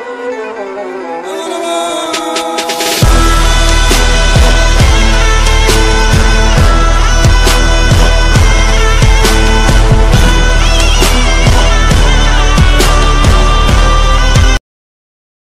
Oh, Lord.